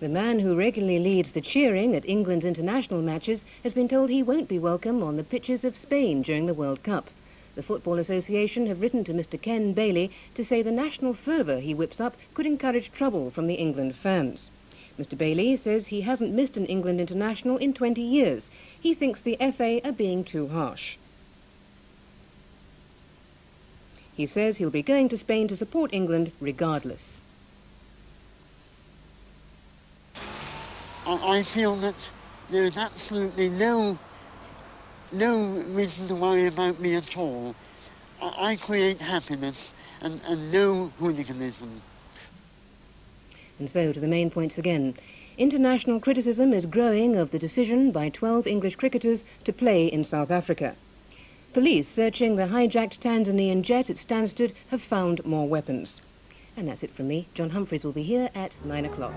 The man who regularly leads the cheering at England's international matches has been told he won't be welcome on the pitches of Spain during the World Cup. The Football Association have written to Mr Ken Bailey to say the national fervour he whips up could encourage trouble from the England fans. Mr Bailey says he hasn't missed an England international in 20 years. He thinks the FA are being too harsh. He says he'll be going to Spain to support England regardless. I feel that there is absolutely no no reason to worry about me at all. I, create happiness and, and no hooliganism. And so to the main points again. International criticism is growing of the decision by 12 English cricketers to play in South Africa. Police searching the hijacked Tanzanian jet at Stansted have found more weapons. And that's it from me. John Humphrys will be here at 9 o'clock.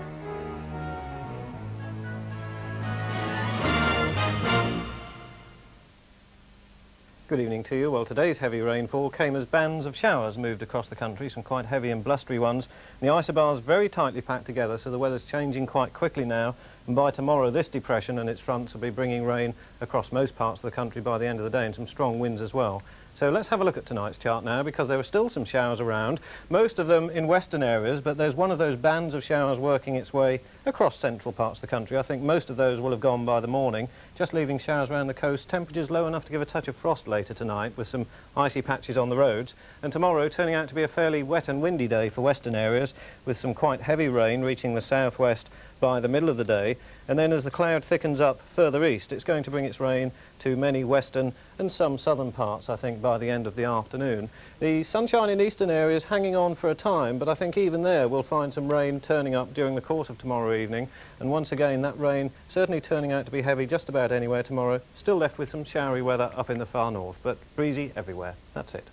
Good evening to you. Well, today's heavy rainfall came as bands of showers moved across the country, some quite heavy and blustery ones. And the isobars very tightly packed together, so the weather's changing quite quickly now. And by tomorrow, this depression and its fronts will be bringing rain across most parts of the country by the end of the day, and some strong winds as well. So let's have a look at tonight's chart now because there are still some showers around, most of them in western areas, but there's one of those bands of showers working its way across central parts of the country. I think most of those will have gone by the morning, just leaving showers around the coast, temperatures low enough to give a touch of frost later tonight with some icy patches on the roads, and tomorrow turning out to be a fairly wet and windy day for western areas with some quite heavy rain reaching the southwest by the middle of the day, and then as the cloud thickens up further east, it's going to bring its rain to many western and some southern parts, I think, by the end of the afternoon. The sunshine in eastern areas hanging on for a time, but I think even there we'll find some rain turning up during the course of tomorrow evening, and once again that rain certainly turning out to be heavy just about anywhere tomorrow, still left with some showery weather up in the far north, but breezy everywhere. That's it.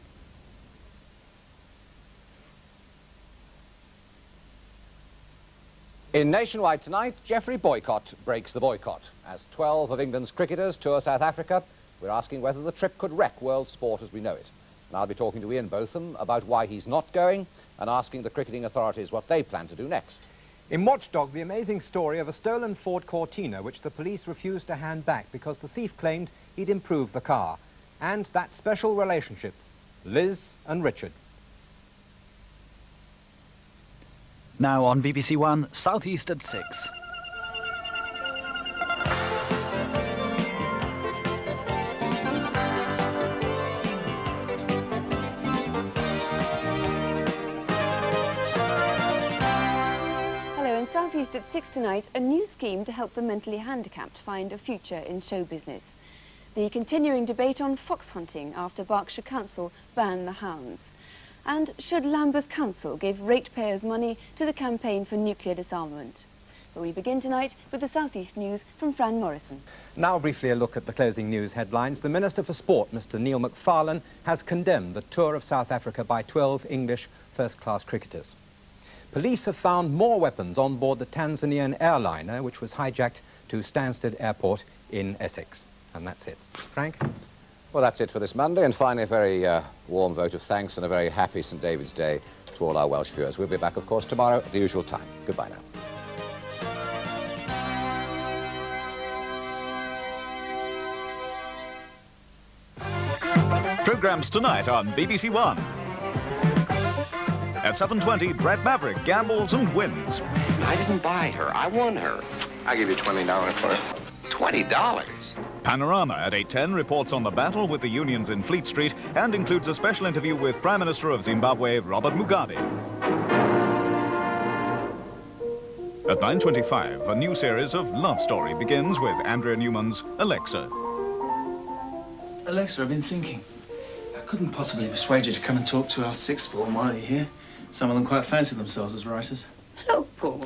In Nationwide tonight, Geoffrey Boycott breaks the boycott. As 12 of England's cricketers tour South Africa, we're asking whether the trip could wreck world sport as we know it. And I'll be talking to Ian Botham about why he's not going and asking the cricketing authorities what they plan to do next. In Watchdog, the amazing story of a stolen Ford Cortina which the police refused to hand back because the thief claimed he'd improved the car. And that special relationship, Liz and Richard. Now on BBC One, Southeast at 6. Hello, in Southeast at 6 tonight, a new scheme to help the mentally handicapped find a future in show business. The continuing debate on fox hunting after Berkshire Council banned the hounds. And should Lambeth Council give ratepayers money to the campaign for nuclear disarmament? But we begin tonight with the South East News from Fran Morrison. Now briefly a look at the closing news headlines. The Minister for Sport, Mr Neil Macfarlane, has condemned the tour of South Africa by 12 English first-class cricketers. Police have found more weapons on board the Tanzanian airliner, which was hijacked to Stansted Airport in Essex. And that's it. Frank? Well, that's it for this Monday, and finally a very uh, warm vote of thanks and a very happy St David's Day to all our Welsh viewers. We'll be back, of course, tomorrow at the usual time. Goodbye now. Programmes tonight on BBC One. At 7.20, Bret Maverick gambles and wins. I didn't buy her. I won her. I'll give you $20 for it. $20? Panorama at 8.10 reports on the battle with the unions in Fleet Street and includes a special interview with Prime Minister of Zimbabwe, Robert Mugabe. At 9.25, a new series of Love Story begins with Andrea Newman's Alexa. Alexa, I've been thinking. I couldn't possibly persuade you to come and talk to our sixth form while you're here. Some of them quite fancy themselves as writers. Look, Paul.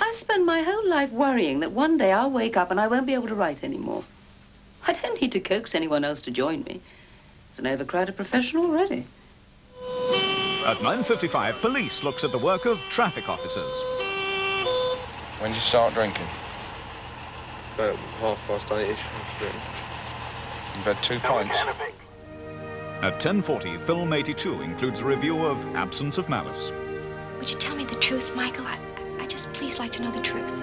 I spend my whole life worrying that one day I'll wake up and I won't be able to write anymore. I don't need to coax anyone else to join me. It's an overcrowded profession already. At 9.55, police looks at the work of traffic officers. When did you start drinking? About half past eight-ish. You've had two pints. At 10.40, Film 82 includes a review of Absence of Malice. Would you tell me the truth, Michael? I, I'd just please like to know the truth.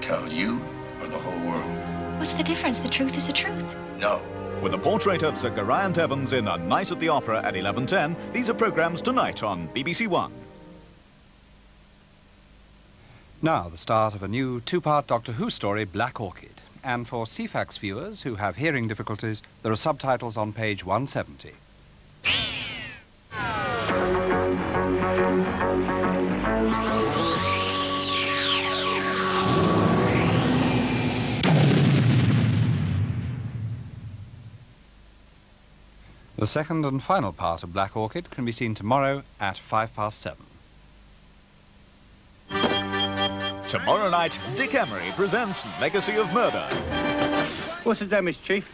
Tell you or the whole world? What's the difference? The truth is the truth. No. With a portrait of Sir Geraint Evans in A Night at the Opera at 11.10, these are programmes tonight on BBC One. Now, the start of a new two-part Doctor Who story, Black Orchid. And for Ceefax viewers who have hearing difficulties, there are subtitles on page 170. The second and final part of Black Orchid can be seen tomorrow at five past seven. Tomorrow night, Dick Emery presents Legacy of Murder. What's the damage, Chief?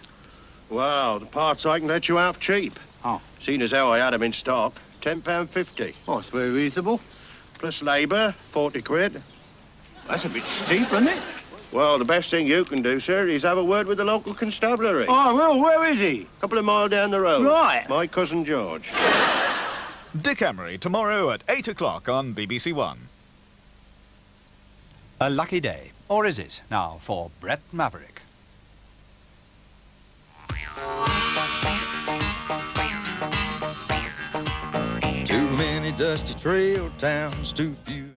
Well, the parts I can let you out cheap. Oh. Seeing as how I had 'em in stock, £10.50. Oh, it's very reasonable. Plus labour, 40 quid. That's a bit steep, isn't it? Well, the best thing you can do, sir, is have a word with the local constabulary. Oh, well, where is he? A couple of miles down the road. Right. My cousin George. Dick Emery, tomorrow at 8 o'clock on BBC One. A lucky day. Or is it? Now for Bret Maverick. Too many dusty trail towns, too few